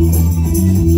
Música